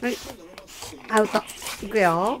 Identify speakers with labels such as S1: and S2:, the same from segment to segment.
S1: はい。アウト。いくよ。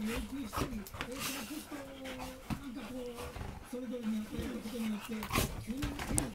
S2: 要求したり、えー、そのコストをなん。かこう、それぞれに与えることによって、